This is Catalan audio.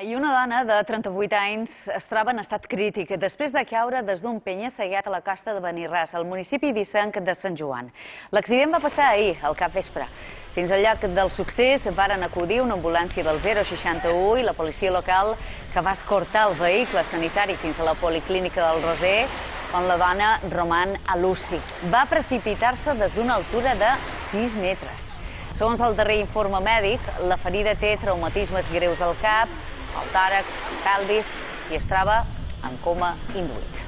I una dona de 38 anys es troba en estat crític després de caure des d'un penya seguit a la costa de Benirràs, al municipi d'Issenc de Sant Joan. L'accident va passar ahir, al cap vespre. Fins al lloc del succés varen acudir una ambulància del 061 i la policia local que va escortar el vehicle sanitari fins a la policlínica del Roser, on la dona roman a l'UCI. Va precipitar-se des d'una altura de 6 metres. Segons el darrer informe mèdic, la ferida té traumatismes greus al cap, tòrax, al pelvis i es troba en coma induït.